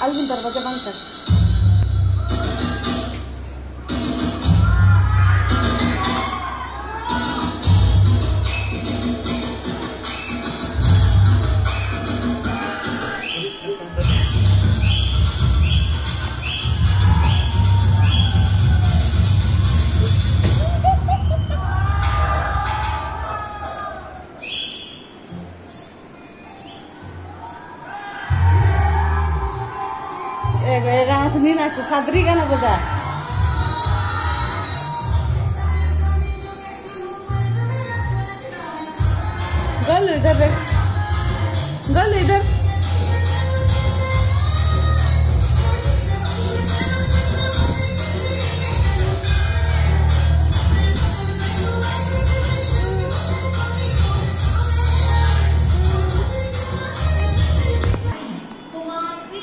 alguien perdió que bancar रात नहीं नाचे तो सादरी गाना बजा। गल इधर देख।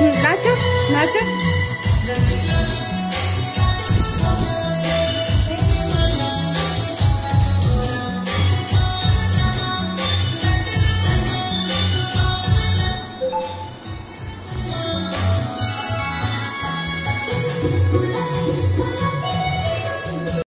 Nacho, Nacho.